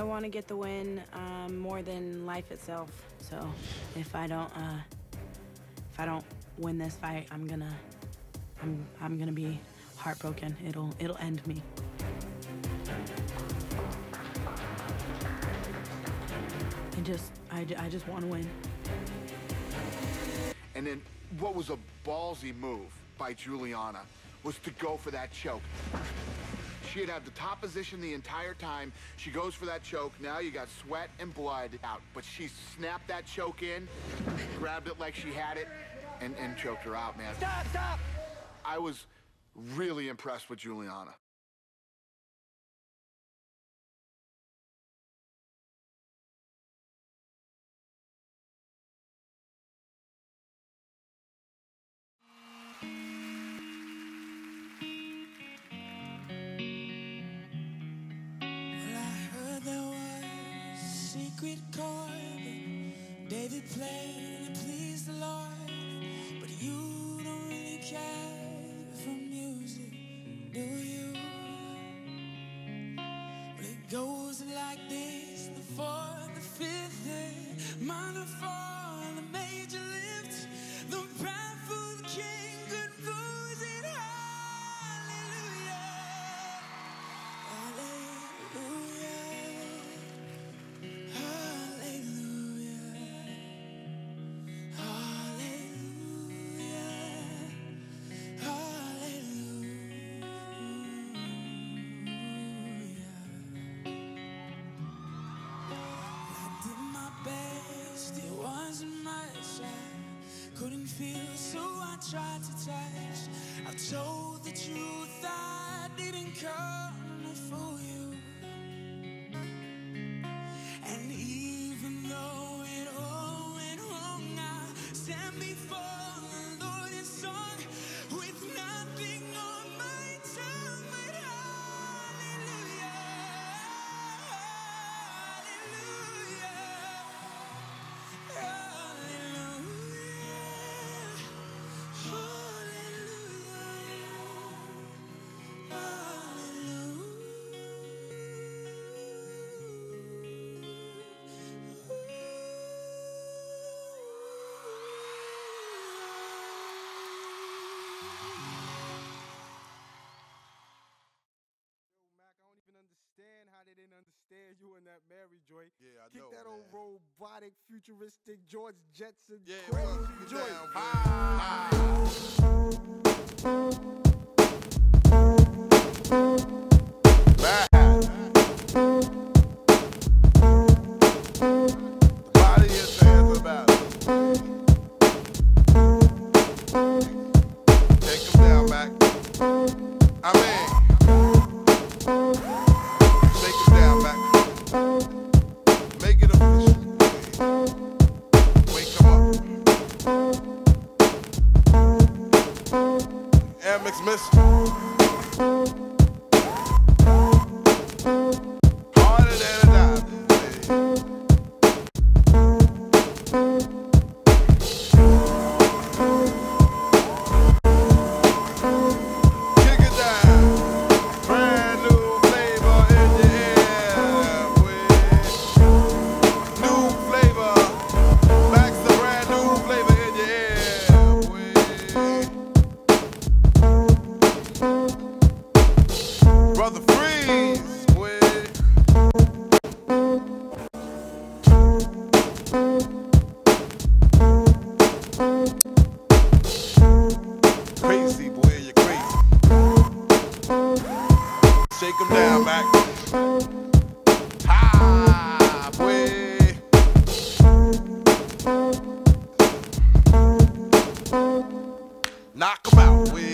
I want to get the win um, more than life itself. So if I don't, uh, if I don't win this fight, I'm gonna, I'm, I'm gonna be heartbroken. It'll, it'll end me. I just, I, I just want to win. And then what was a ballsy move by Juliana was to go for that choke. She had had the top position the entire time. She goes for that choke. Now you got sweat and blood out. But she snapped that choke in, grabbed it like she had it, and, and choked her out, man. Stop, stop! I was really impressed with Juliana. Secret chord David played that pleased the Lord. But you don't really care for music, do you? Well, it goes like this the fourth, the fifth, the minor fall, I tried to touch. I've told the truth, I they didn't understand you in that Mary joint. Yeah, I Kick know, that old robotic, futuristic George Jetson Yeah, crazy bro, up. knock them out. With